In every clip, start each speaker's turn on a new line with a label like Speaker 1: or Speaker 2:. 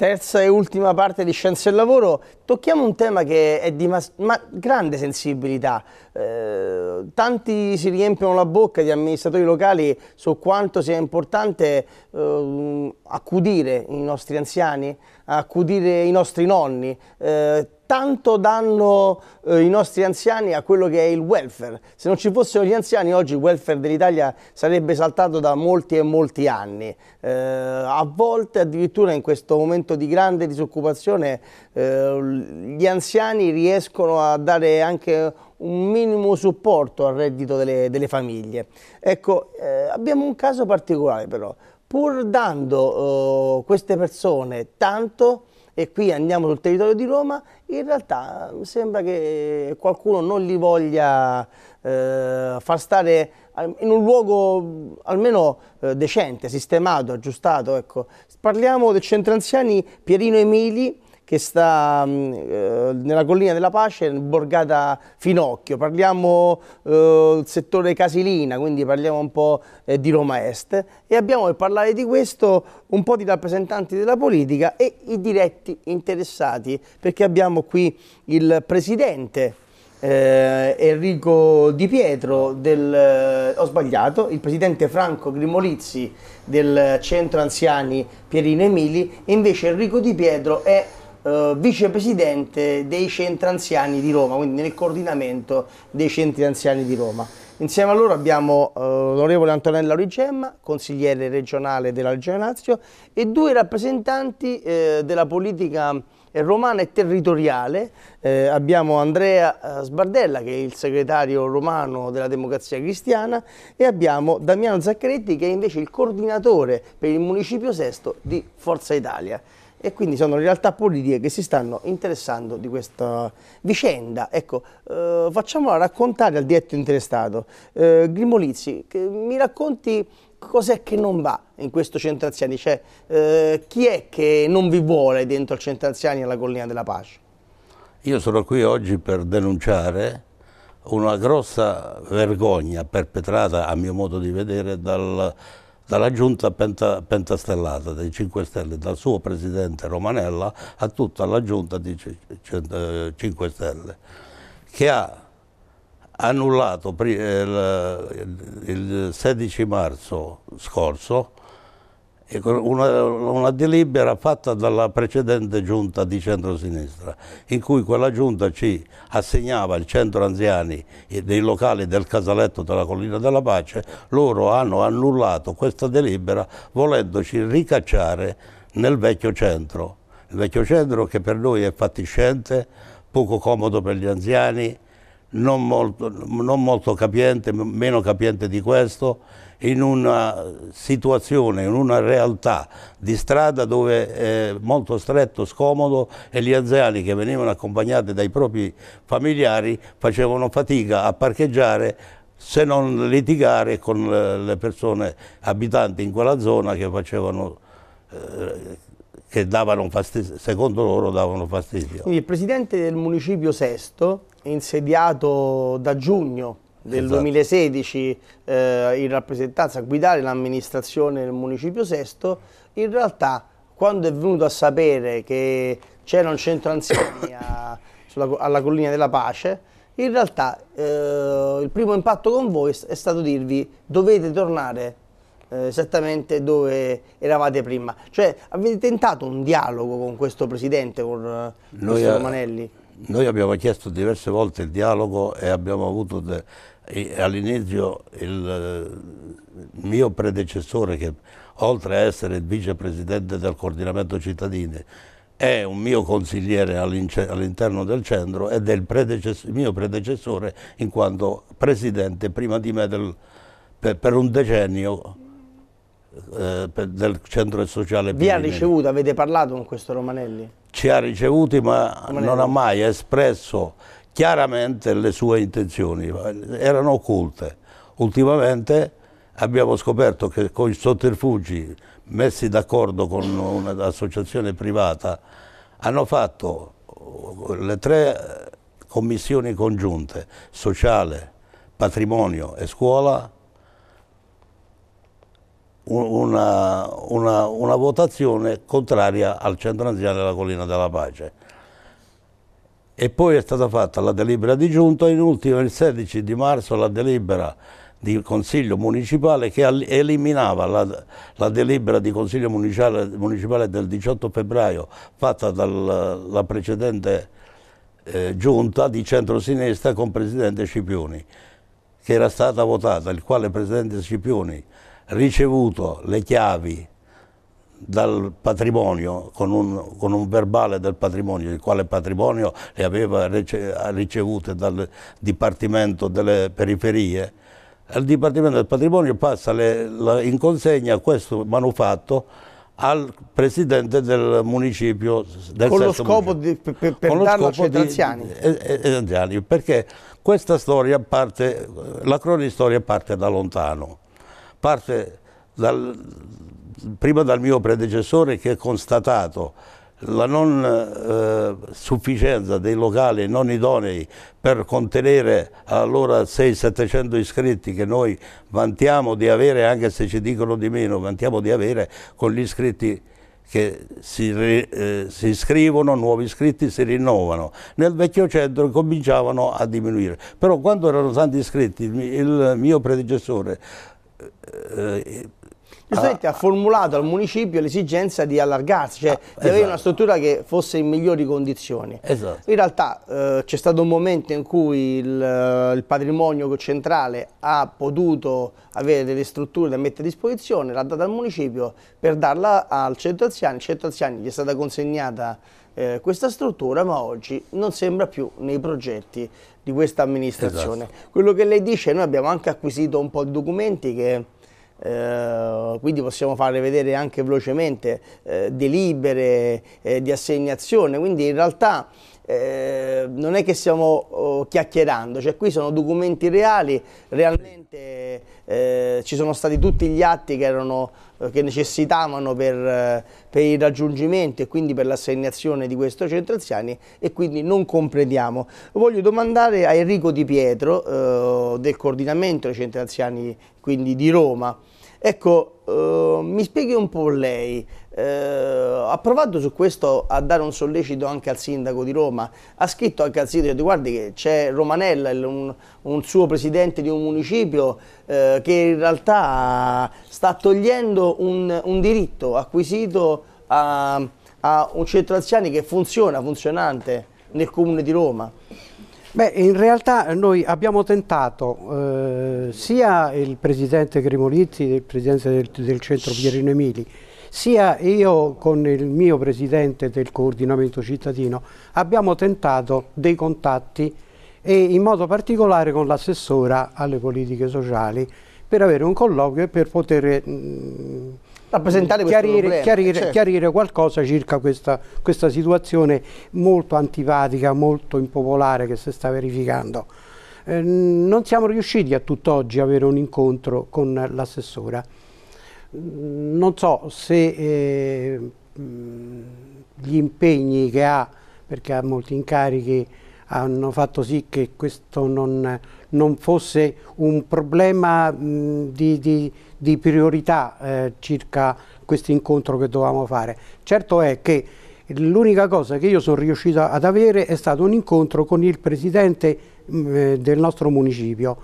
Speaker 1: terza e ultima parte di Scienze del Lavoro, tocchiamo un tema che è di grande sensibilità. Eh, tanti si riempiono la bocca di amministratori locali su quanto sia importante eh, accudire i nostri anziani, accudire i nostri nonni. Eh, tanto danno eh, i nostri anziani a quello che è il welfare. Se non ci fossero gli anziani oggi il welfare dell'Italia sarebbe saltato da molti e molti anni. Eh, a volte addirittura in questo momento di grande disoccupazione eh, gli anziani riescono a dare anche un minimo supporto al reddito delle, delle famiglie. Ecco, eh, abbiamo un caso particolare però, pur dando eh, queste persone tanto, e qui andiamo sul territorio di Roma, in realtà sembra che qualcuno non li voglia eh, far stare in un luogo almeno eh, decente, sistemato, aggiustato. Ecco. Parliamo del centro anziani Pierino Emili, che sta mm, eh, nella collina della Pace, Borgata Finocchio. Parliamo eh, del settore Casilina, quindi parliamo un po' eh, di Roma Est e abbiamo per parlare di questo un po' di rappresentanti della politica e i diretti interessati, perché abbiamo qui il presidente eh, Enrico Di Pietro del, eh, ho sbagliato, il presidente Franco Grimolizzi del centro anziani Pierino Emili invece Enrico Di Pietro è uh, vicepresidente dei centri anziani di Roma, quindi nel coordinamento dei centri anziani di Roma. Insieme a loro abbiamo uh, l'onorevole Antonella Origemma, consigliere regionale della Regione Lazio, e due rappresentanti uh, della politica romana e territoriale. Eh, abbiamo Andrea Sbardella, che è il segretario romano della Democrazia Cristiana, e abbiamo Damiano Zaccaretti, che è invece il coordinatore per il Municipio Sesto di Forza Italia e quindi sono le realtà politiche che si stanno interessando di questa vicenda. Ecco, eh, facciamola raccontare al diretto interessato. Eh, Grimolizzi, mi racconti cos'è che non va in questo centro anziani? Cioè, eh, chi è che non vi vuole dentro il centro anziani alla Collina della Pace?
Speaker 2: Io sono qui oggi per denunciare una grossa vergogna perpetrata, a mio modo di vedere, dal dalla giunta penta, pentastellata dei 5 Stelle, dal suo presidente Romanella a tutta la giunta di 5 eh, Stelle, che ha annullato il 16 marzo scorso una, una, delibera fatta dalla precedente giunta di centrosinistra, in cui quella giunta ci assegnava il centro anziani dei locali del casaletto della Collina della Pace, loro hanno annullato questa delibera volendoci ricacciare nel vecchio centro. Il vecchio centro che per noi è fatiscente, poco comodo per gli anziani, non molto, non molto capiente, meno capiente di questo, in una situazione, in una realtà di strada dove è molto stretto, scomodo e gli anziani che venivano accompagnati dai propri familiari facevano fatica a parcheggiare se non litigare con le persone abitanti in quella zona che facevano eh, che davano fastidio, secondo loro davano fastidio.
Speaker 1: Quindi il presidente del municipio Sesto, insediato da giugno del esatto. 2016 eh, in rappresentanza a guidare l'amministrazione del municipio Sesto, in realtà quando è venuto a sapere che c'era un centro anziani a, sulla, alla collina della Pace, in realtà eh, il primo impatto con voi è stato dirvi dovete tornare eh, esattamente dove eravate prima. Cioè avete tentato un dialogo con questo presidente, con eh, Romanelli?
Speaker 2: Noi abbiamo chiesto diverse volte il dialogo e abbiamo avuto all'inizio il mio predecessore che oltre a essere il vicepresidente del coordinamento cittadini è un mio consigliere all'interno del centro ed è il, predecess mio predecessore in quanto presidente prima di me del, per, per un decennio eh, del centro sociale
Speaker 1: Vi ha ricevuto, avete parlato con questo Romanelli?
Speaker 2: Ci ha ricevuti ma Romanelli. non ha mai espresso chiaramente le sue intenzioni, erano occulte. Ultimamente abbiamo scoperto che con i sotterfugi messi d'accordo con un'associazione privata hanno fatto le tre commissioni congiunte, sociale, patrimonio e scuola, una, una, una votazione contraria al centro anziano della Collina della Pace. E poi è stata fatta la delibera di giunta, in ultimo il 16 di marzo la delibera di consiglio municipale che eliminava la, la delibera di consiglio municipale, municipale, del 18 febbraio fatta dalla precedente eh, giunta di centrosinistra con presidente Scipioni che era stata votata, il quale presidente Scipioni ricevuto le chiavi dal patrimonio, con un, con un, verbale del patrimonio, il quale patrimonio le aveva ricevute dal Dipartimento delle Periferie, il Dipartimento del Patrimonio passa le, la, in consegna questo manufatto al presidente del municipio del
Speaker 1: con lo scopo di, per, per con darlo ai anziani.
Speaker 2: anziani perché questa storia parte la cronistoria parte da lontano parte dal, prima dal mio predecessore che ha constatato la non eh, sufficienza dei locali non idonei per contenere allora 600-700 iscritti che noi vantiamo di avere, anche se ci dicono di meno, vantiamo di avere con gli iscritti che si, eh, si, iscrivono, nuovi iscritti si rinnovano. Nel vecchio centro cominciavano a diminuire, però quando erano tanti iscritti il, mio predecessore
Speaker 1: eh, Giustamente ah, ha formulato al municipio l'esigenza di allargarsi, cioè ah, di avere una esatto. struttura che fosse in migliori condizioni.
Speaker 2: Esatto.
Speaker 1: In realtà eh, c'è stato un momento in cui il, eh, il, patrimonio centrale ha potuto avere delle strutture da mettere a disposizione, l'ha data al municipio per darla al centro anziani, il centro anziani gli è stata consegnata eh, questa struttura ma oggi non sembra più nei progetti di questa amministrazione. Esatto. Quello che lei dice, noi abbiamo anche acquisito un po' di documenti che eh, quindi possiamo fare vedere anche velocemente eh, delibere eh, di assegnazione, quindi in realtà eh, non è che stiamo oh, chiacchierando, cioè qui sono documenti reali, realmente eh, ci sono stati tutti gli atti che, erano, che necessitavano per, per, il raggiungimento e quindi per l'assegnazione di questo centro anziani e quindi non comprendiamo. Voglio domandare a Enrico Di Pietro del coordinamento dei centri anziani quindi di Roma, Ecco, eh, mi spieghi un po' lei, eh, ha provato su questo a dare un sollecito anche al sindaco di Roma, ha scritto anche al sindaco, guardi che c'è Romanella, un, un, suo presidente di un municipio eh, che in realtà sta togliendo un, un diritto acquisito a, a un centro anziani che funziona, funzionante nel comune di Roma.
Speaker 3: Beh, in realtà noi abbiamo tentato, eh, sia il presidente Grimolizzi, il presidente del, del centro Pierino Emili, sia io con il mio presidente del coordinamento cittadino, abbiamo tentato dei contatti e in modo particolare con l'assessora alle politiche sociali per avere un colloquio e per poter mh, mm,
Speaker 1: rappresentare
Speaker 3: chiarire, chiarire, certo. chiarire, qualcosa circa questa, questa, situazione molto antipatica, molto impopolare che si sta verificando. Eh, non siamo riusciti a tutt'oggi avere un incontro con l'assessora. Non so se eh, gli impegni che ha, perché ha molti incarichi, hanno fatto sì che questo non, non fosse un problema mh, di, di, di, priorità eh, circa questo incontro che dovevamo fare. Certo è che l'unica cosa che io sono riuscito ad avere è stato un incontro con il presidente mh, del nostro municipio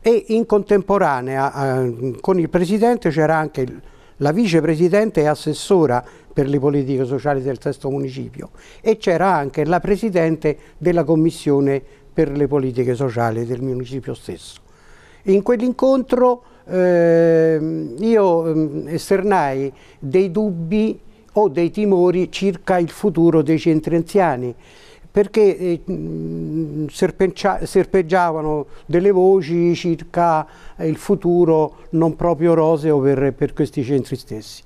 Speaker 3: e in contemporanea eh, con il presidente c'era anche il, la vicepresidente e assessora per le politiche sociali del sesto municipio e c'era anche la presidente della commissione per le politiche sociali del municipio stesso. In quell'incontro eh, io eh, esternai dei dubbi o dei timori circa il futuro dei centri anziani perché eh, serpeggiavano delle voci circa il futuro non proprio roseo per, per questi centri stessi.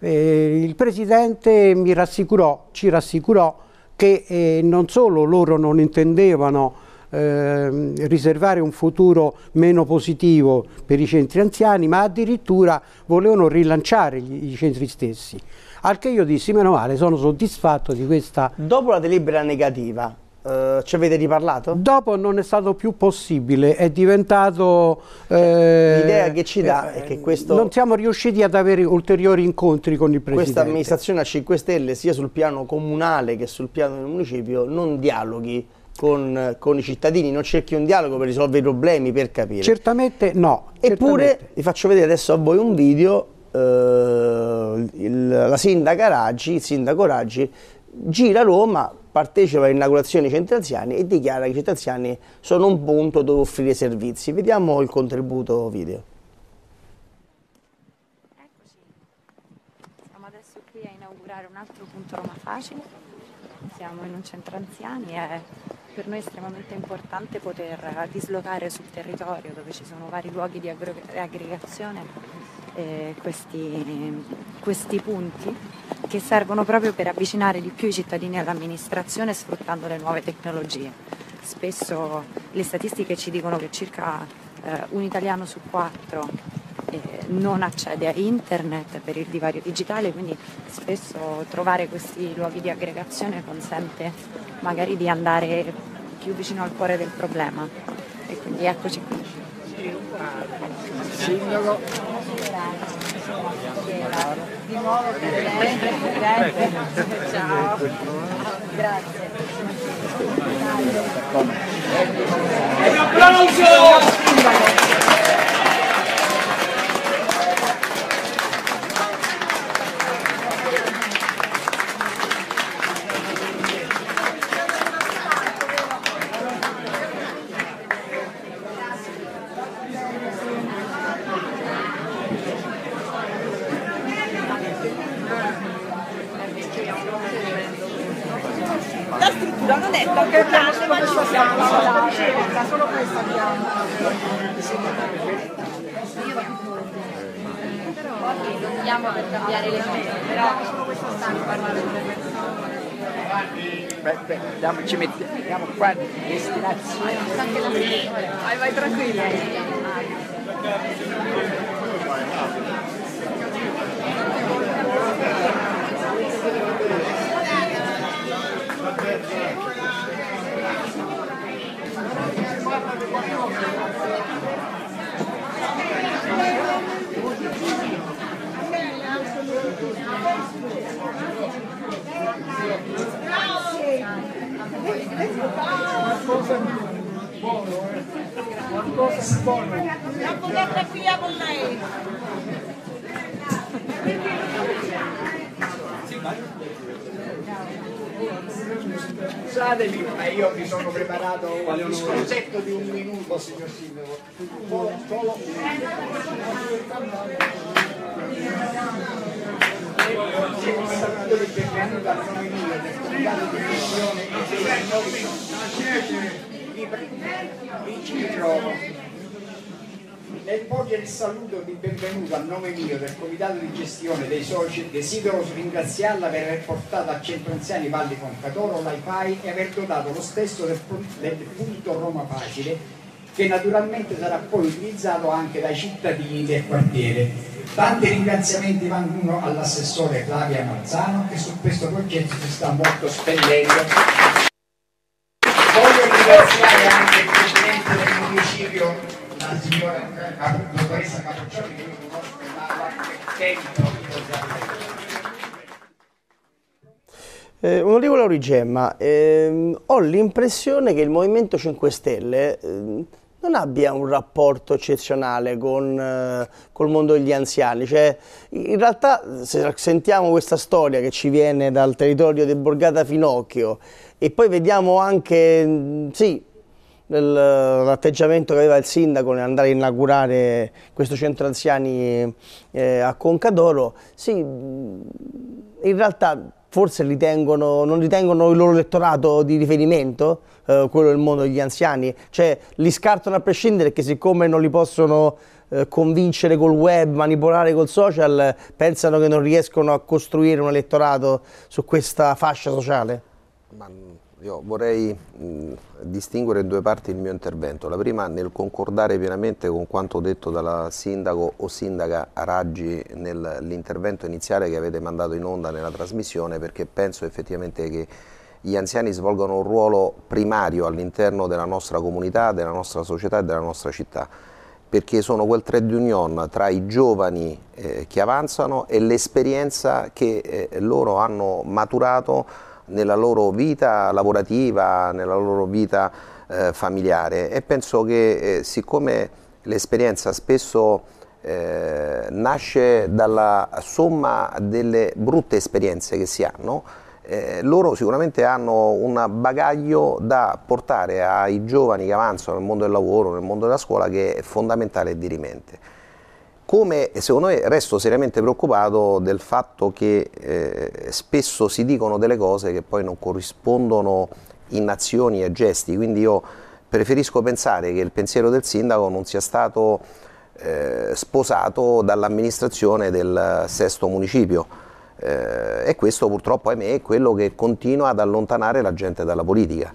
Speaker 3: Eh, il Presidente mi rassicurò, ci rassicurò che eh, non solo loro non intendevano eh, riservare un futuro meno positivo per i centri anziani, ma addirittura volevano rilanciare gli, i centri stessi. Al che io dissi, meno male, sono soddisfatto di questa...
Speaker 1: Dopo la delibera negativa, eh, ci avete riparlato?
Speaker 3: Dopo non è stato più possibile, è diventato... Eh,
Speaker 1: L'idea che ci dà è che questo...
Speaker 3: Non siamo riusciti ad avere ulteriori incontri con il Presidente.
Speaker 1: Questa amministrazione a 5 Stelle, sia sul piano comunale che sul piano del municipio, non dialoghi con, con, i cittadini, non cerchi un dialogo per risolvere i problemi, per capire.
Speaker 3: Certamente no.
Speaker 1: Eppure
Speaker 3: certamente.
Speaker 1: vi faccio vedere adesso a voi un video, eh, il, la sindaca Raggi, il sindaco Raggi, gira Roma, partecipa all'inaugurazione dei centri anziani e dichiara che i centri anziani sono un punto dove offrire servizi. Vediamo il contributo video.
Speaker 4: Eccoci, siamo adesso qui a inaugurare un altro punto Roma Facile, siamo in un centro anziani e per noi è estremamente importante poter dislocare sul territorio dove ci sono vari luoghi di aggregazione eh, questi, questi punti che servono proprio per avvicinare di più i cittadini all'amministrazione sfruttando le nuove tecnologie. Spesso le statistiche ci dicono che circa eh, un italiano su quattro eh, non accede a internet per il divario digitale, quindi spesso trovare questi luoghi di aggregazione consente magari di andare più vicino al cuore del problema. E quindi eccoci qui.
Speaker 5: Sindaco.
Speaker 4: Di nuovo Presidente. Ciao. Grazie.
Speaker 5: Un applauso!
Speaker 6: La struttura non è tanto grande, ma ci siamo lavorati. Solo questa abbiamo.
Speaker 4: Oggi lo usiamo per cambiare le cose, però solo questo stampa
Speaker 5: Beh, beh, andiamo, ci mettiamo qua di destinazione.
Speaker 6: Vai, vai tranquilla. Non poter tranquilla con lei.
Speaker 5: Scusatemi, ma io mi sono preparato un discorsetto di un minuto, signor Sindaco. Solo, solo un Al. Nel porgere il saluto di benvenuto a nome mio del Comitato di Gestione dei Soci, desidero ringraziarla per aver portato a Centro Anziani Valli Concatoro l'IFI e aver dotato lo stesso del, del punto Roma Facile, che naturalmente sarà poi utilizzato anche dai cittadini del quartiere. Tanti ringraziamenti vanno all'assessore Flavia Marzano che su questo progetto si sta molto spendendo. Voglio ringraziare anche il Presidente del municipio, la signora dottoressa Capoccioni, che io conosco da qualche tempo.
Speaker 1: Eh, onorevole Aurigemma, ehm, ho l'impressione che il Movimento 5 Stelle ehm, non abbia un rapporto eccezionale con eh, col mondo degli anziani. Cioè, in realtà, se sentiamo questa storia che ci viene dal territorio di Borgata Finocchio e poi vediamo anche, mh, sì, l'atteggiamento che aveva il sindaco nell'andare a inaugurare questo centro anziani eh, a Concadoro, sì, mh, in realtà forse ritengono, non ritengono il loro elettorato di riferimento, eh, quello del mondo degli anziani, cioè li scartano a prescindere che siccome non li possono eh, convincere col web, manipolare col social, pensano che non riescono a costruire un elettorato su questa fascia sociale?
Speaker 7: Ma, io vorrei mh, distinguere in due parti il mio intervento. La prima nel concordare pienamente con quanto detto dalla sindaco o sindaca Raggi nell'intervento iniziale che avete mandato in onda nella trasmissione perché penso effettivamente che gli anziani svolgono un ruolo primario all'interno della nostra comunità, della nostra società e della nostra città perché sono quel trade union tra i giovani eh, che avanzano e l'esperienza che eh, loro hanno maturato nella loro vita lavorativa, nella loro vita eh, familiare e penso che eh, siccome l'esperienza spesso eh, nasce dalla somma delle brutte esperienze che si hanno, eh, loro sicuramente hanno un bagaglio da portare ai giovani che avanzano nel mondo del lavoro, nel mondo della scuola, che è fondamentale e dirimente. Come secondo me resto seriamente preoccupato del fatto che eh, spesso si dicono delle cose che poi non corrispondono in azioni e gesti, quindi io preferisco pensare che il pensiero del sindaco non sia stato eh, sposato dall'amministrazione del sesto municipio eh, e questo purtroppo ahimè è quello che continua ad allontanare la gente dalla politica.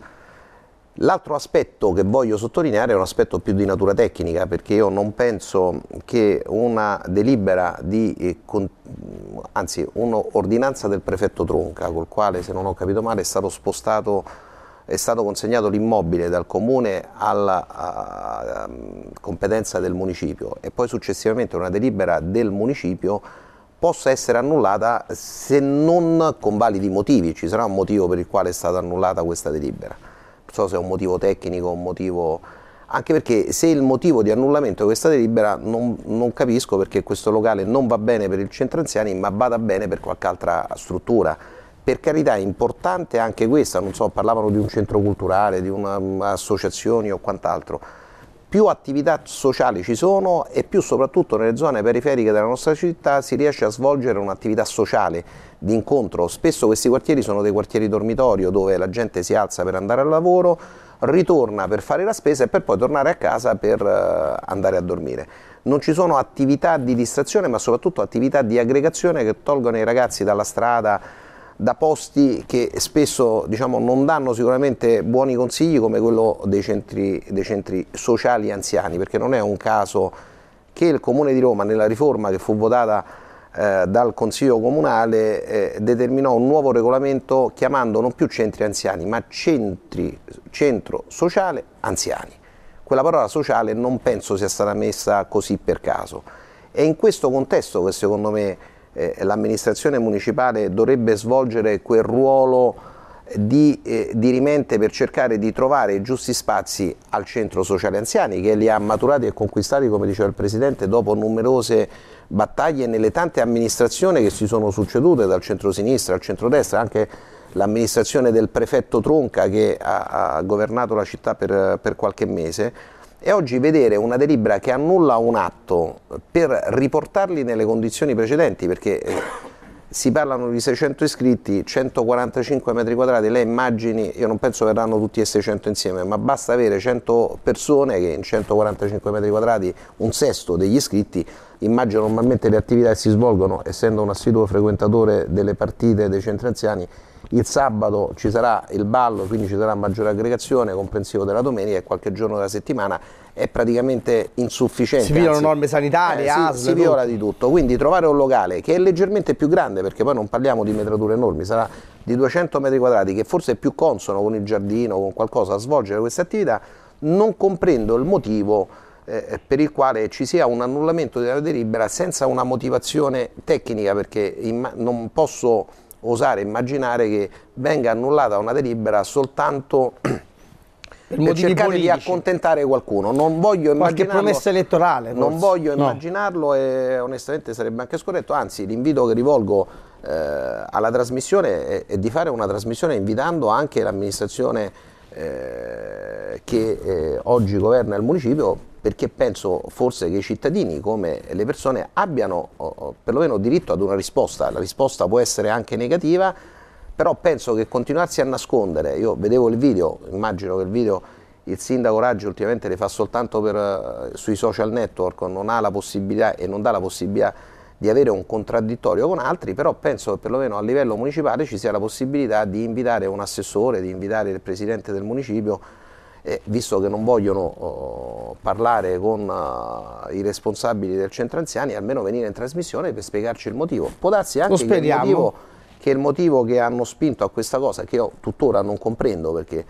Speaker 7: L'altro aspetto che voglio sottolineare è un aspetto più di natura tecnica perché io non penso che una delibera di, eh, anzi un'ordinanza del prefetto Tronca col quale se non ho capito male è stato spostato è stato consegnato l'immobile dal comune alla competenza del municipio e poi successivamente una delibera del municipio possa essere annullata se non con validi motivi, ci sarà un motivo per il quale è stata annullata questa delibera. So se è un motivo tecnico, un motivo... anche perché se il motivo di annullamento di questa delibera non, non capisco perché questo locale non va bene per il centro anziani ma vada bene per qualche altra struttura. Per carità è importante anche questa, non so, parlavano di un centro culturale, di un'associazione o quant'altro, più attività sociali ci sono e più soprattutto nelle zone periferiche della nostra città si riesce a svolgere un'attività sociale di incontro. Spesso questi quartieri sono dei quartieri dormitorio dove la gente si alza per andare al lavoro, ritorna per fare la spesa e per poi tornare a casa per uh, andare a dormire. Non ci sono attività di distrazione ma soprattutto attività di aggregazione che tolgono i ragazzi dalla strada, da posti che spesso diciamo, non danno sicuramente buoni consigli come quello dei centri, dei centri sociali anziani, perché non è un caso che il Comune di Roma nella riforma che fu votata eh, dal Consiglio Comunale eh, determinò un nuovo regolamento chiamando non più centri anziani ma centri, centro sociale anziani. Quella parola sociale non penso sia stata messa così per caso. È in questo contesto che secondo me eh, l'amministrazione municipale dovrebbe svolgere quel ruolo di eh, dirimente per cercare di trovare i giusti spazi al centro sociale anziani che li ha maturati e conquistati, come diceva il Presidente, dopo numerose battaglie nelle tante amministrazioni che si sono succedute dal centro-sinistra al centro-destra, anche l'amministrazione del prefetto Tronca che ha, ha governato la città per, per qualche mese e oggi vedere una delibera che annulla un atto per riportarli nelle condizioni precedenti, perché eh, si parlano di 600 iscritti, 145 metri quadrati, le immagini, io non penso verranno tutti e 600 insieme, ma basta avere 100 persone che in 145 metri quadrati, un sesto degli iscritti, immagino normalmente le attività che si svolgono, essendo un assiduo frequentatore delle partite dei centri anziani, il sabato ci sarà il ballo, quindi ci sarà maggiore aggregazione, comprensivo della domenica e qualche giorno della settimana è praticamente insufficiente.
Speaker 1: Si violano norme sanitarie,
Speaker 7: eh,
Speaker 1: ASL,
Speaker 7: si, si viola di tutto. Quindi trovare un locale che è leggermente più grande, perché poi non parliamo di metrature enormi, sarà di 200 metri quadrati, che forse è più consono con il giardino, con qualcosa a svolgere queste attività, non comprendo il motivo eh, per il quale ci sia un annullamento della delibera senza una motivazione tecnica, perché non posso osare immaginare che venga annullata una delibera soltanto per cercare politici. di accontentare qualcuno. Non voglio
Speaker 1: Qualche promessa elettorale.
Speaker 7: Non voglio no. immaginarlo e onestamente sarebbe anche scorretto, anzi l'invito che rivolgo eh, alla trasmissione è, è, di fare una trasmissione invitando anche l'amministrazione eh, che eh, oggi governa il municipio perché penso forse che i cittadini come le persone abbiano perlomeno diritto ad una risposta, la risposta può essere anche negativa, però penso che continuarsi a nascondere, io vedevo il video, immagino che il video il sindaco Raggi ultimamente le fa soltanto per, uh, sui social network, non ha la possibilità e non dà la possibilità di avere un contraddittorio con altri, però penso che perlomeno a livello municipale ci sia la possibilità di invitare un assessore, di invitare il presidente del municipio eh, visto che non vogliono oh, parlare con uh, i responsabili del centro anziani, almeno venire in trasmissione per spiegarci il motivo. Può darsi anche che il motivo che il motivo che hanno spinto a questa cosa, che io tuttora non comprendo perché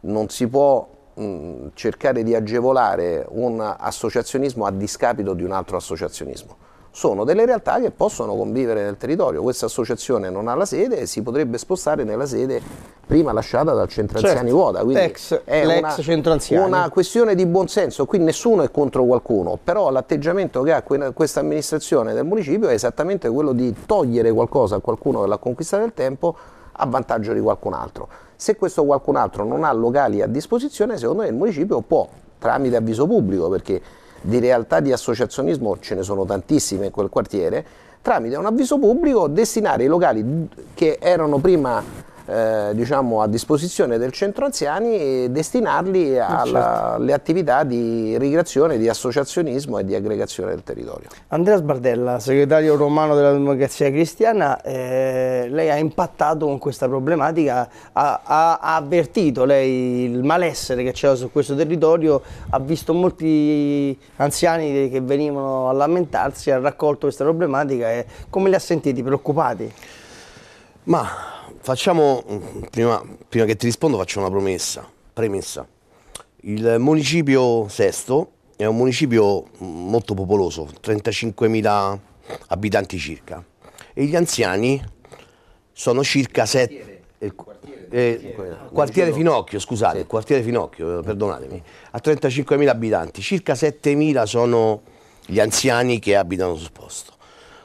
Speaker 7: non si può mh, cercare di agevolare un associazionismo a discapito di un altro associazionismo sono delle realtà che possono convivere nel territorio. Questa associazione non ha la sede e si potrebbe spostare nella sede prima lasciata dal centro anziani
Speaker 1: Certo,
Speaker 7: vuota. Quindi
Speaker 1: ex-
Speaker 7: è una, una questione di buonsenso. Qui nessuno è contro qualcuno, però l'atteggiamento che ha que- questa amministrazione del municipio è esattamente quello di togliere qualcosa a qualcuno che l'ha conquistata nel tempo a vantaggio di qualcun altro. Se questo qualcun altro non ha locali a disposizione, secondo me il municipio può, tramite avviso pubblico, perché di realtà di associazionismo ce ne sono tantissime in quel quartiere, tramite un avviso pubblico destinare i locali che erano prima eh, diciamo, a disposizione del centro anziani e destinarli alla- alle attività di ricreazione, di associazionismo e di aggregazione del territorio.
Speaker 1: Andrea Sbardella, segretario romano della Democrazia Cristiana, eh, lei ha impattato con questa problematica, ha, ha- ha avvertito lei il malessere che c'era su questo territorio, ha visto molti anziani che venivano a lamentarsi, ha raccolto questa problematica e come li ha sentiti? Preoccupati?
Speaker 8: Ma facciamo, prima, prima che ti rispondo, faccio una promessa, premessa. Il municipio Sesto è un municipio molto popoloso, 35.000 abitanti circa, e gli anziani sono circa 7... Eh, quartiere Finocchio, scusate, il quartiere Finocchio, eh, perdonatemi, ha 35.000 abitanti, circa 7.000 sono gli anziani che abitano sul posto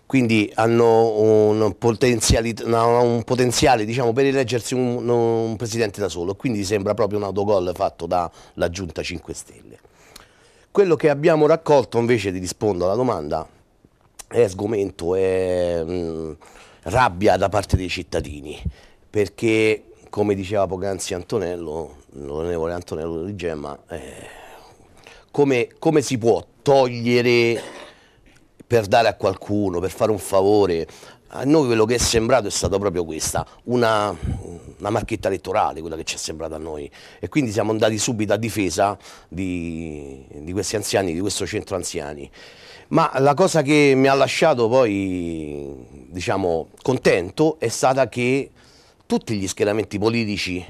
Speaker 8: quindi hanno un, no, un potenziale diciamo, per eleggersi un, un presidente da solo, quindi sembra proprio un autogol fatto dalla giunta 5 Stelle. Quello che abbiamo raccolto invece di rispondere alla domanda è sgomento, è mh, rabbia da parte dei cittadini, perché come diceva poc'anzi Antonello, l'onorevole Antonello Di Gemma, eh, come, come si può togliere per dare a qualcuno, per fare un favore. A noi quello che è sembrato è stata proprio questa, una, una marchetta elettorale, quella che ci è sembrata a noi. E quindi siamo andati subito a difesa di, di questi anziani, di questo centro anziani. Ma la cosa che mi ha lasciato poi, diciamo, contento è stata che tutti gli schieramenti politici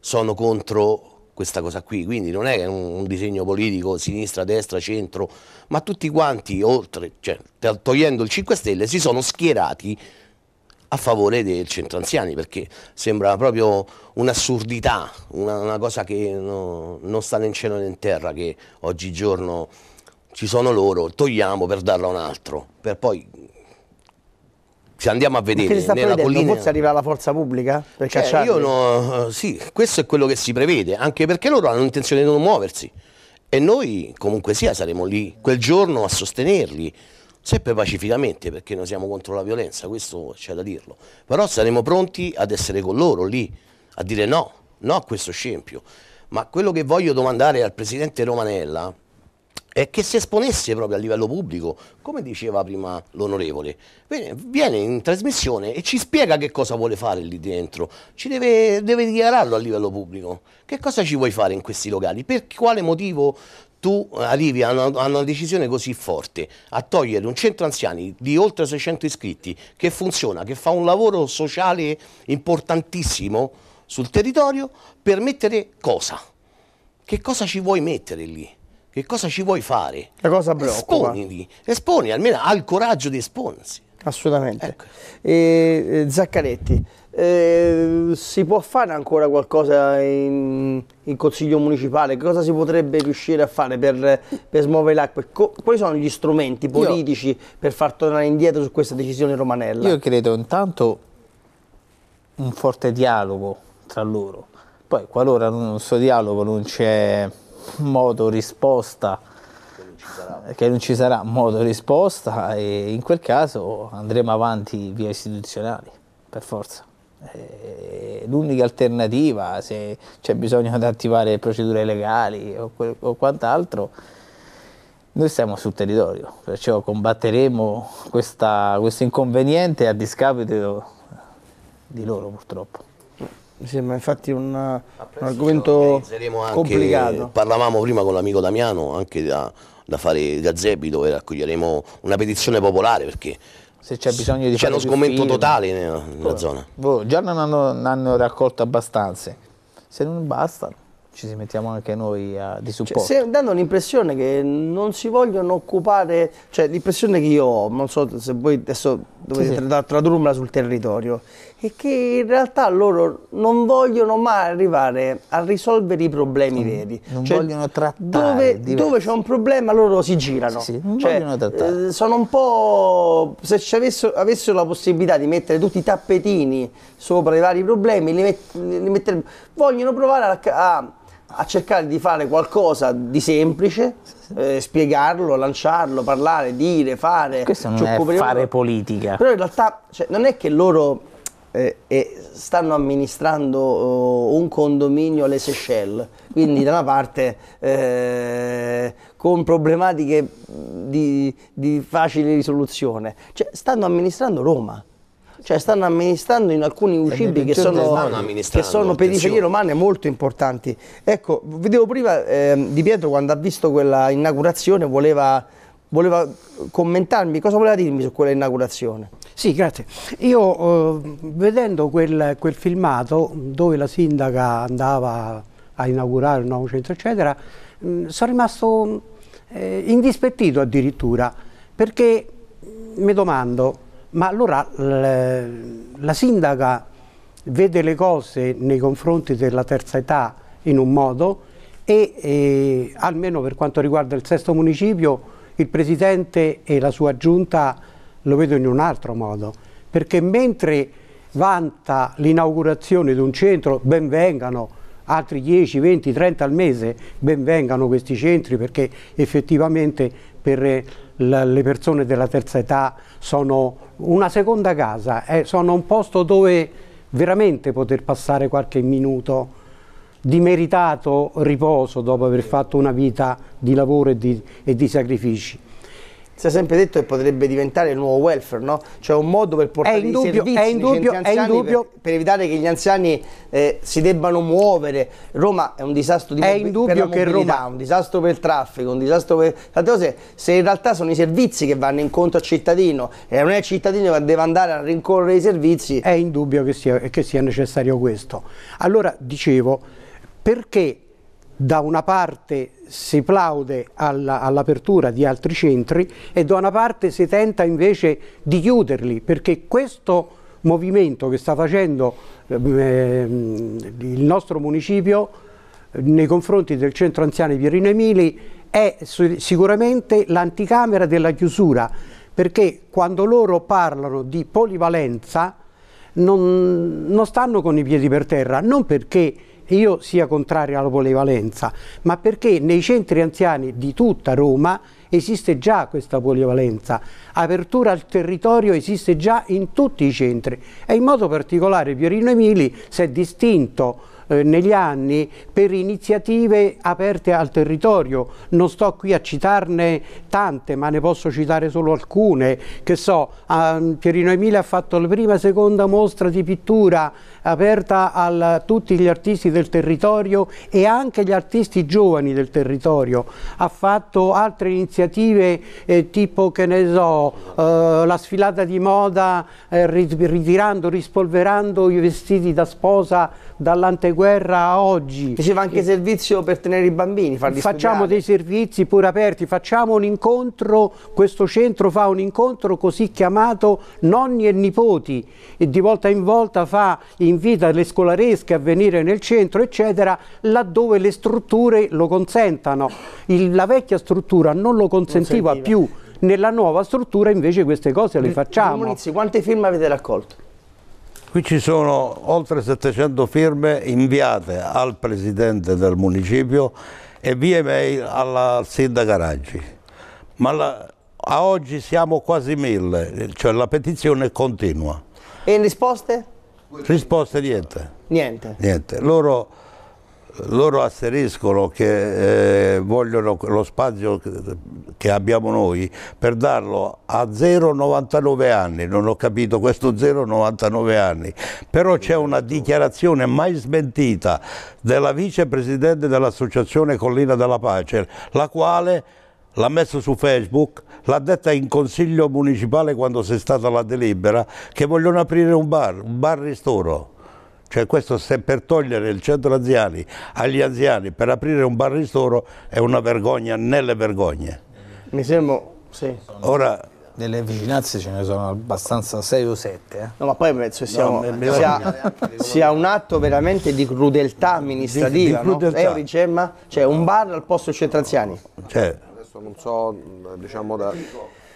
Speaker 8: sono contro questa cosa qui, quindi non è un, un disegno politico sinistra, destra, centro, ma tutti quanti, oltre, cioè, to- togliendo il 5 Stelle, si sono schierati a favore del centro anziani, perché sembra proprio un'assurdità, una, una cosa che no- non sta né in cielo né in terra, che oggigiorno ci sono loro, togliamo per darla a un altro, per poi se andiamo a vedere nella
Speaker 1: prevedendo?
Speaker 8: collina...
Speaker 1: Forse arriva la forza pubblica per
Speaker 8: Cioè,
Speaker 1: cacciarli?
Speaker 8: io no, sì, questo è quello che si prevede, anche perché loro hanno intenzione di non muoversi e noi comunque sia saremo lì quel giorno a sostenerli, sempre pacificamente perché noi siamo contro la violenza, questo c'è da dirlo, però saremo pronti ad essere con loro lì, a dire no, no a questo scempio. Ma quello che voglio domandare al Presidente Romanella è che si esponesse proprio a livello pubblico, come diceva prima l'onorevole, viene, in trasmissione e ci spiega che cosa vuole fare lì dentro, ci deve, deve dichiararlo a livello pubblico, che cosa ci vuoi fare in questi locali, per quale motivo tu arrivi a una, a una decisione così forte, a togliere un centro anziani di oltre 600 iscritti che funziona, che fa un lavoro sociale importantissimo sul territorio, per mettere cosa? Che cosa ci vuoi mettere lì? Che cosa ci vuoi fare?
Speaker 1: La cosa preoccupa.
Speaker 8: Esponiti, esponi, almeno ha il coraggio di esponersi.
Speaker 1: Assolutamente.
Speaker 8: Ecco.
Speaker 1: E, eh, Zaccaretti, eh, si può fare ancora qualcosa in, in consiglio municipale? Cosa si potrebbe riuscire a fare per, per smuovere l'acqua? Co- quali sono gli strumenti politici per far tornare indietro su questa decisione romanella?
Speaker 9: Io credo intanto un forte dialogo tra loro. Poi qualora questo dialogo non c'è modo risposta, che non ci sarà modo risposta, e in quel caso andremo avanti via istituzionali, per forza. Eh, L'unica alternativa, se c'è bisogno di attivare procedure legali o, o quant'altro, noi stiamo sul territorio, perciò combatteremo questa- questo inconveniente a discapito di loro purtroppo.
Speaker 1: Mi sembra infatti un, un argomento
Speaker 8: anche-
Speaker 1: complicato.
Speaker 8: Parlavamo prima con l'amico Damiano anche da, da fare gazebi dove raccoglieremo una petizione popolare perché
Speaker 9: se c'è bisogno di
Speaker 8: C'è
Speaker 9: più
Speaker 8: sgomento
Speaker 9: film.
Speaker 8: totale nella, nella zona.
Speaker 9: Boh, già non hanno, ne hanno raccolto abbastanza. Se non basta, ci si mettiamo anche noi a, di
Speaker 1: Cioè,
Speaker 9: supporto.
Speaker 1: se- dando l'impressione che non si vogliono occupare, cioè l'impressione che io ho, non so se voi adesso dovete
Speaker 9: Sì, sì.
Speaker 1: tra- tradurmela sul territorio, è che in realtà loro non vogliono mai arrivare a risolvere i problemi veri.
Speaker 9: non
Speaker 1: Cioè,
Speaker 9: vogliono trattare
Speaker 1: Dove, c'è un problema loro si girano.
Speaker 9: Sì, non
Speaker 1: Cioè,
Speaker 9: vogliono trattare.
Speaker 1: eh, sono un po'. Se ci avessero, avessero la possibilità di mettere tutti i tappetini sopra i vari problemi, li met- li mettere- vogliono provare a, a- a cercare di fare qualcosa di semplice, eh, spiegarlo, lanciarlo, parlare, dire, fare.
Speaker 9: Questo non è fare politica.
Speaker 1: Però in realtà cioè, non è che loro eh, eh, stanno amministrando oh, un condominio alle Seychelles, quindi da una parte eh, con problematiche di, di facile risoluzione, cioè, stanno amministrando Roma. Cioè stanno amministrando in alcuni municipio che
Speaker 8: stanno
Speaker 1: sono,
Speaker 8: amministrando,
Speaker 1: che sono periferie romane molto importanti. Ecco, vedevo prima ehm, Di Pietro quando ha visto quella inaugurazione voleva, voleva commentarmi, cosa voleva dirmi su quella inaugurazione?
Speaker 3: Sì, grazie. Io eh, vedendo quel, quel filmato dove la sindaca andava a inaugurare un nuovo centro, eccetera, mh, sono rimasto eh, indispettito addirittura, perché mi domando, ma allora la sindaca vede le cose nei confronti della terza età in un modo e eh, almeno per quanto riguarda il sesto municipio il presidente e la sua giunta lo vedono in un altro modo, perché mentre vanta l'inaugurazione di un centro, ben vengano altri 10, 20, 30 al mese, ben vengano questi centri perché effettivamente per le persone della terza età sono una seconda casa, eh, sono un posto dove veramente poter passare qualche minuto di meritato riposo dopo aver fatto una vita di lavoro e di, e di sacrifici.
Speaker 1: Si è sempre detto che potrebbe diventare il nuovo welfare, no? Cioè un modo per portare
Speaker 3: È
Speaker 1: i
Speaker 3: indubbio-
Speaker 1: servizi
Speaker 3: è indubbio-
Speaker 1: centri
Speaker 3: è
Speaker 1: anziani
Speaker 3: indubbio-
Speaker 1: per, per evitare che gli anziani eh, si debbano muovere. Roma è un disastro di
Speaker 3: È
Speaker 1: mobi-
Speaker 3: indubbio
Speaker 1: per la
Speaker 3: che
Speaker 1: mobilità,
Speaker 3: Roma-
Speaker 1: un disastro per il traffico, un disastro per tante cose. Se in realtà sono i servizi che vanno incontro al cittadino e non è il cittadino che deve andare a rincorrere i servizi,
Speaker 3: È indubbio che sia, che sia necessario questo. Allora, dicevo, perché da una parte si plaude alla- all'apertura di altri centri e da una parte si tenta invece di chiuderli, perché questo movimento che sta facendo ehm, il nostro municipio eh, nei confronti del centro anziani Pierino Emili è sicuramente l'anticamera della chiusura, perché quando loro parlano di polivalenza non, non stanno con i piedi per terra, non perché io sia contrario alla polivalenza, ma perché nei centri anziani di tutta Roma esiste già questa polivalenza. Apertura al territorio esiste già in tutti i centri e in modo particolare Pierino Emili si è distinto eh, negli anni per iniziative aperte al territorio. Non sto qui a citarne tante, ma ne posso citare solo alcune. Che so, Pierino Emile ha fatto la prima e seconda mostra di pittura aperta a tutti gli artisti del territorio e anche gli artisti giovani del territorio. Ha fatto altre iniziative eh, tipo, che ne so, eh, la sfilata di moda eh, rit- ritirando, rispolverando i vestiti da sposa dall'anteguerra a oggi.
Speaker 1: faceva anche servizio per tenere i bambini, farli
Speaker 3: Facciamo
Speaker 1: studiare.
Speaker 3: dei servizi pure aperti, facciamo un incontro, questo centro fa un incontro così chiamato nonni e nipoti e di volta in volta fa, invita le scolaresche a venire nel centro eccetera, laddove le strutture lo consentano. Il- la vecchia struttura non lo consentiva
Speaker 1: Consentiva.
Speaker 3: più, nella nuova struttura invece queste cose le facciamo.
Speaker 1: Munizzi, quante firme avete raccolto?
Speaker 2: Qui ci sono oltre 700 firme inviate al presidente del municipio e via email alla sindaca Raggi. Ma la- a oggi siamo quasi mille, cioè la petizione continua.
Speaker 1: E in risposte?
Speaker 2: Risposte niente.
Speaker 1: Niente.
Speaker 2: Niente. Loro, loro asseriscono che eh, vogliono lo spazio che- abbiamo noi per darlo a 0,99 anni, non ho capito questo 0,99 anni, però c'è una dichiarazione mai smentita della vicepresidente dell'associazione Collina della Pace, la quale l'ha messo su Facebook, l'ha detta in consiglio municipale quando c'è stata la delibera che vogliono aprire un bar, un bar ristoro. Cioè questo se per togliere il centro anziani agli anziani per aprire un bar ristoro è una vergogna nelle vergogne.
Speaker 1: Mi sembra, sì.
Speaker 2: Ora,
Speaker 9: Nelle vicinanze ce ne sono abbastanza 6 o 7. Eh.
Speaker 1: No, ma poi penso che siamo-
Speaker 2: No,
Speaker 1: sia, sia un atto veramente di crudeltà amministrativa,
Speaker 2: Di- di crudeltà.
Speaker 1: no? Eh, Origemma? Cioè un bar al posto dei centro anziani.
Speaker 2: cioè,
Speaker 7: Adesso non so, diciamo da...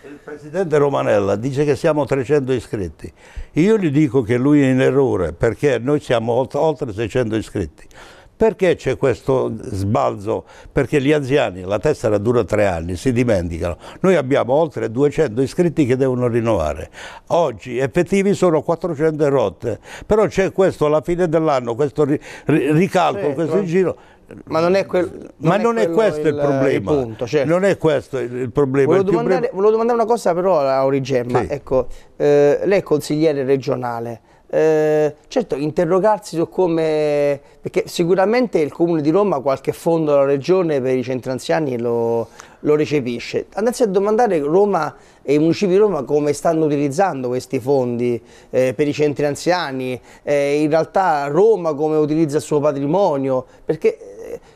Speaker 2: Il presidente Romanella dice che siamo 300 iscritti. Io gli dico che lui è in errore perché noi siamo olt- oltre 600 iscritti. Perché c'è questo sbalzo? Perché gli anziani, la tessera dura tre anni, si dimenticano. Noi abbiamo oltre 200 iscritti che devono rinnovare. Oggi effettivi sono 400 e rotte, però c'è questo alla fine dell'anno, questo ri- ri- ricalcolo,
Speaker 1: Certo.
Speaker 2: questo giro.
Speaker 1: Ma non è, quel,
Speaker 2: Ma non è questo il, problema.
Speaker 1: punto, certo.
Speaker 2: Non è questo il, il problema.
Speaker 1: Volevo
Speaker 2: Il
Speaker 1: domandare, volevo domandare una cosa però a Origemma,
Speaker 2: Sì.
Speaker 1: ecco, eh, lei è consigliere regionale, Eh, certo interrogarsi su come, perché sicuramente il Comune di Roma qualche fondo della regione per i centri anziani lo, lo recepisce, andarsi a domandare Roma e i municipi di Roma come stanno utilizzando questi fondi eh, per i centri anziani, eh, in realtà Roma come utilizza il suo patrimonio, perché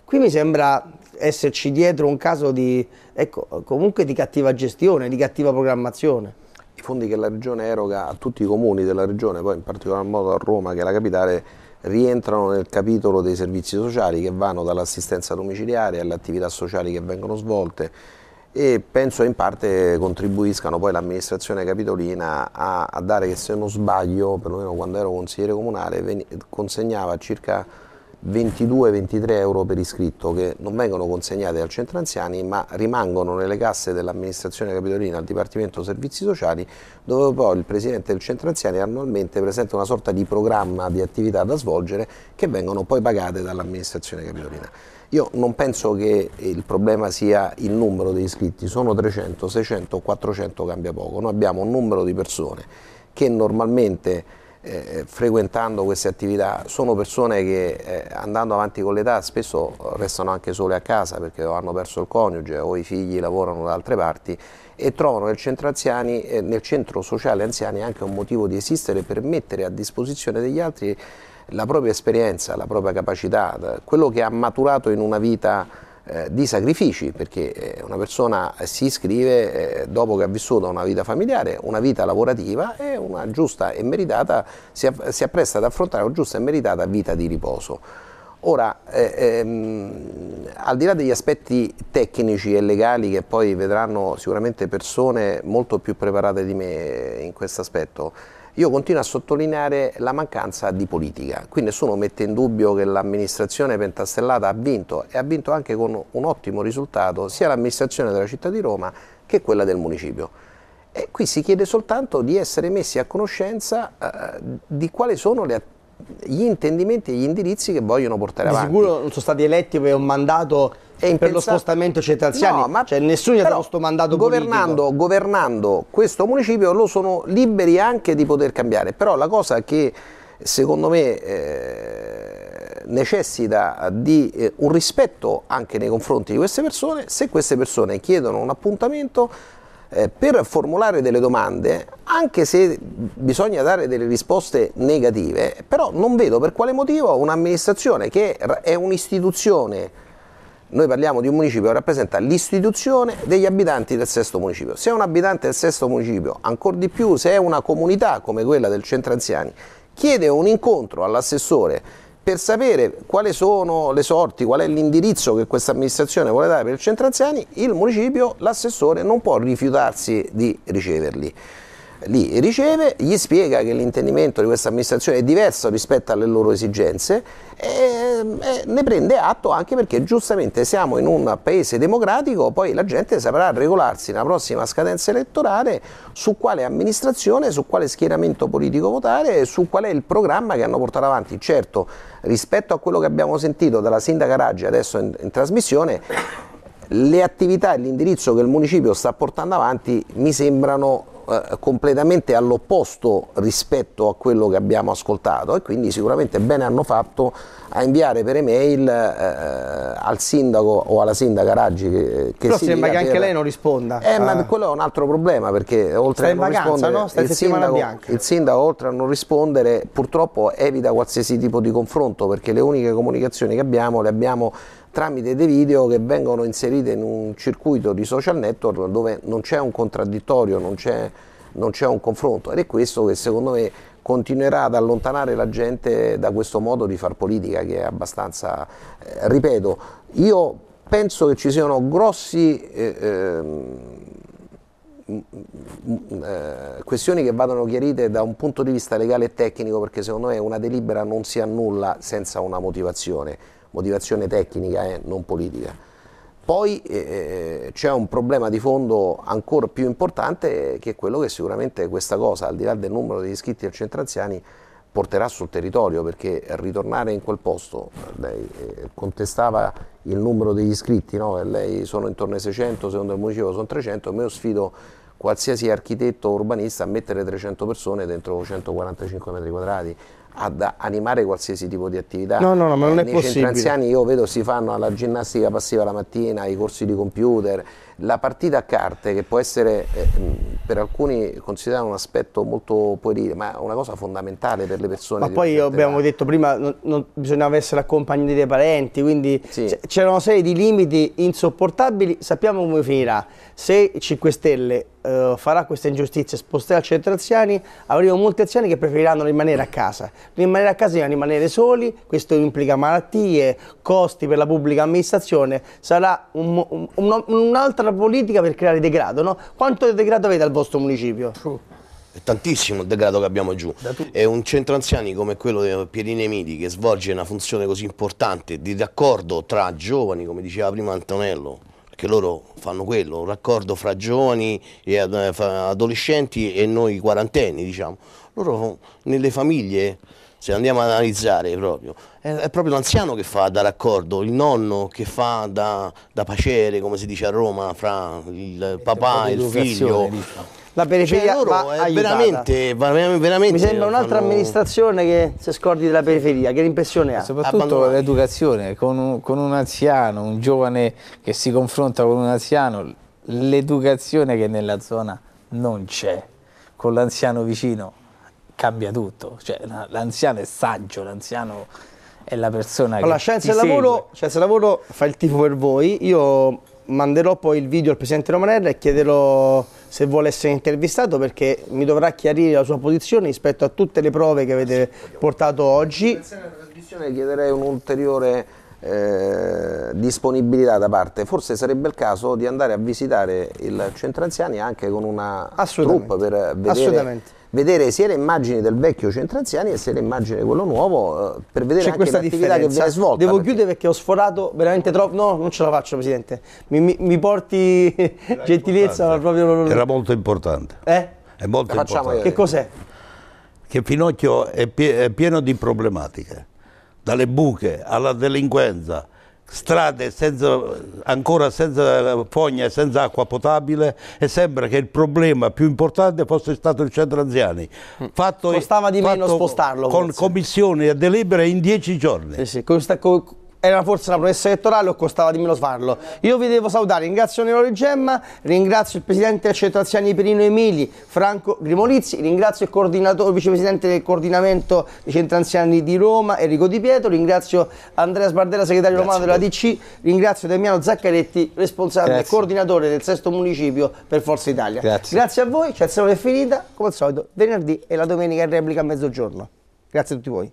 Speaker 1: qui mi sembra esserci dietro un caso di, ecco, comunque di cattiva gestione, di cattiva programmazione.
Speaker 7: I fondi che la Regione eroga a tutti i comuni della Regione, poi in particolar modo a Roma che è la capitale, rientrano nel capitolo dei servizi sociali che vanno dall'assistenza domiciliare alle attività sociali che vengono svolte e penso in parte contribuiscano poi l'amministrazione capitolina a, a dare che se non sbaglio, perlomeno quando ero consigliere comunale, consegnava circa 22-23 euro per iscritto che non vengono consegnati al centro anziani ma rimangono nelle casse dell'amministrazione capitolina al Dipartimento Servizi Sociali dove poi il Presidente del centro anziani annualmente presenta una sorta di programma di attività da svolgere che vengono poi pagate dall'amministrazione capitolina. Io non penso che il problema sia il numero di iscritti, sono 300, 600, 400 cambia poco, noi abbiamo un numero di persone che normalmente eh, frequentando queste attività. Sono persone che eh, andando avanti con l'età spesso restano anche sole a casa perché hanno perso il coniuge o i figli lavorano da altre parti e trovano nel centro, anziani, eh, nel centro sociale anziani anche un motivo di esistere per mettere a disposizione degli altri la propria esperienza, la propria capacità, da- quello che ha maturato in una vita eh, di sacrifici, perché eh, una persona si iscrive eh, dopo che ha vissuto una vita familiare, una vita lavorativa e una giusta e meritata, si, app- si appresta ad affrontare una giusta e meritata vita di riposo. Ora, eh, ehm, al di là degli aspetti tecnici e legali che poi vedranno sicuramente persone molto più preparate di me in questo aspetto, io continuo a sottolineare la mancanza di politica. Qui nessuno mette in dubbio che l'amministrazione pentastellata ha vinto e ha vinto anche con un ottimo risultato sia l'amministrazione della città di Roma che quella del municipio. E qui si chiede soltanto di essere messi a conoscenza eh, di quali sono le gli intendimenti e gli indirizzi che vogliono portare
Speaker 1: Di
Speaker 7: avanti.
Speaker 1: sicuro non sono stati eletti per un mandato
Speaker 7: È
Speaker 1: per lo spostamento centro anziani,
Speaker 7: No, ma
Speaker 1: cioè nessuno gli ha dato questo mandato
Speaker 7: governando, governando questo municipio lo sono liberi anche di poter cambiare, però la cosa che secondo me eh, necessita di eh, un rispetto anche nei confronti di queste persone, se queste persone chiedono un appuntamento eh, per formulare delle domande, anche se bisogna dare delle risposte negative, però non vedo per quale motivo un'amministrazione che è un'istituzione noi parliamo di un municipio che rappresenta l'istituzione degli abitanti del sesto municipio. Se è un abitante del sesto municipio, ancora di più se è una comunità come quella del centro anziani, chiede un incontro all'assessore per sapere quali sono le sorti, qual è l'indirizzo che questa amministrazione vuole dare per il centro anziani, il municipio, l'assessore non può rifiutarsi di riceverli li riceve, gli spiega che l'intendimento di questa amministrazione è diverso rispetto alle loro esigenze e, e ne prende atto anche perché giustamente siamo in un paese democratico, poi la gente saprà regolarsi nella prossima scadenza elettorale su quale amministrazione, su quale schieramento politico votare e su qual è il programma che hanno portato avanti. Certo, rispetto a quello che abbiamo sentito dalla sindaca Raggi adesso in, in trasmissione, le attività e l'indirizzo che il municipio sta portando avanti mi sembrano eh, completamente all'opposto rispetto a quello che abbiamo ascoltato e quindi sicuramente bene hanno fatto a inviare per email eh, al sindaco o alla sindaca Raggi che, che
Speaker 1: Però sembra che anche
Speaker 7: per-
Speaker 1: lei non risponda.
Speaker 7: eh, ma
Speaker 1: Ah.
Speaker 7: quello è un altro problema perché oltre
Speaker 1: Sta
Speaker 7: a non
Speaker 1: vacanza,
Speaker 7: rispondere,
Speaker 1: no?
Speaker 7: Il, sindaco, il sindaco oltre a non rispondere purtroppo evita qualsiasi tipo di confronto perché le uniche comunicazioni che abbiamo le abbiamo tramite dei video che vengono inserite in un circuito di social network dove non c'è un contraddittorio, non c'è, non c'è un confronto. Ed è questo che secondo me continuerà ad allontanare la gente da questo modo di far politica che è abbastanza, eh, ripeto, io penso che ci siano grossi eh, ehm, eh, questioni che vadano chiarite da un punto di vista legale e tecnico perché secondo me una delibera non si annulla senza una motivazione, motivazione tecnica e non politica. Poi eh, c'è un problema di fondo ancora più importante che è quello che sicuramente questa cosa, al di là del numero degli iscritti al centro anziani, porterà sul territorio perché ritornare in quel posto, lei eh, contestava il numero degli iscritti, no? Lei sono intorno ai 600, secondo il municipio sono 300, ma io sfido qualsiasi architetto urbanista a mettere 300 persone dentro 145 metri quadrati, ad animare qualsiasi tipo di attività.
Speaker 1: No, no, no, ma non
Speaker 7: Eh,
Speaker 1: è
Speaker 7: nei
Speaker 1: possibile.
Speaker 7: centri anziani io vedo si fanno la ginnastica passiva la mattina, i corsi di computer, la partita a carte che può essere eh, per alcuni considerato un aspetto molto puerile, ma una cosa fondamentale per le persone.
Speaker 1: Ma poi abbiamo detto prima, non, non- bisognava essere accompagnati dai parenti, quindi
Speaker 7: Sì.
Speaker 1: c'era una serie di limiti insopportabili. Sappiamo come finirà. Se il 5 Stelle eh, farà questa ingiustizia, sposterà il centro anziani, avremo molti anziani che preferiranno rimanere a casa. Rimanere a casa significa rimanere soli, questo implica malattie, costi per la pubblica amministrazione, sarà un mo- un- un- un'altra politica per creare degrado. No? Quanto degrado avete al vostro municipio?
Speaker 8: È tantissimo il degrado che abbiamo giù. È un centro anziani come quello di Pierine Midi che svolge una funzione così importante di raccordo tra giovani, come diceva prima Antonello, perché loro fanno quello, un raccordo fra giovani e eh, adolescenti e noi quarantenni, diciamo. Loro nelle famiglie, se andiamo ad analizzare proprio, è, proprio l'anziano che fa da raccordo, il nonno che fa da, da pacere, come si dice a Roma, fra il papà e il figlio.
Speaker 9: diciamo.
Speaker 1: La periferia
Speaker 8: Cioè,
Speaker 1: va
Speaker 8: è
Speaker 1: aiutata.
Speaker 8: veramente, va- veramente
Speaker 1: Mi sembra un'altra
Speaker 8: fanno-
Speaker 1: amministrazione che si scordi della periferia, che impressione ha?
Speaker 9: Soprattutto l'educazione, con un, con un anziano, un giovane che si confronta con un anziano, l'educazione che nella zona non c'è, con l'anziano vicino cambia tutto, cioè, la- l'anziano è saggio, l'anziano è la persona
Speaker 1: Allora,
Speaker 9: che
Speaker 1: Scienza
Speaker 9: ti
Speaker 1: e Lavoro,
Speaker 9: segue.
Speaker 1: Scienza Lavoro fa il tifo per voi, io manderò poi il video al Presidente Romanella e chiederò se vuole essere intervistato perché mi dovrà chiarire la sua posizione rispetto a tutte le prove che avete portato oggi.
Speaker 7: Nella trasmissione chiederei un'ulteriore eh, disponibilità da parte, forse sarebbe il caso di andare a visitare il centro anziani anche con una troupe per vedere,
Speaker 1: Assolutamente.
Speaker 7: Vedere sia le immagini del vecchio centro anziani e sia le immagini di quello nuovo eh, per vedere
Speaker 1: C'è
Speaker 7: anche
Speaker 1: questa
Speaker 7: l'attività che
Speaker 1: differenza.
Speaker 7: viene svolta.
Speaker 1: Devo
Speaker 7: perché-
Speaker 1: chiudere perché ho sforato veramente troppo. No, non ce la faccio, Presidente. Mi, mi- mi porti gentilezza, ma proprio.
Speaker 2: Era molto importante.
Speaker 1: Eh?
Speaker 2: È molto
Speaker 7: La facciamo
Speaker 2: importante.
Speaker 1: Che cos'è?
Speaker 2: Che Finocchio è, pie- è pieno di problematiche, dalle buche alla delinquenza, strade senza, ancora senza fogna e senza acqua potabile e sembra che il problema più importante fosse stato il centro anziani. Fatto,
Speaker 1: Costava di meno
Speaker 2: fatto
Speaker 1: spostarlo,
Speaker 2: Con
Speaker 1: forse.
Speaker 2: commissioni e delibere in dieci giorni.
Speaker 1: Sì, sì, questa- co- era forse una promessa elettorale o costava di meno farlo. Io vi devo salutare, ringrazio Nerone Gemma, ringrazio il presidente del centro anziani Perino Emili, Franco Grimolizzi, ringrazio il, coordinatore, il vicepresidente del coordinamento dei centri anziani di Roma, Enrico Di Pietro, ringrazio Andrea Sbardella, segretario romano della DC, ringrazio Damiano Zaccaretti, responsabile e
Speaker 9: Grazie.
Speaker 1: coordinatore del sesto municipio per Forza Italia.
Speaker 9: Grazie.
Speaker 1: Grazie a voi, Cezzarola è finita, come al solito, venerdì e la domenica in replica a mezzogiorno. Grazie a tutti voi.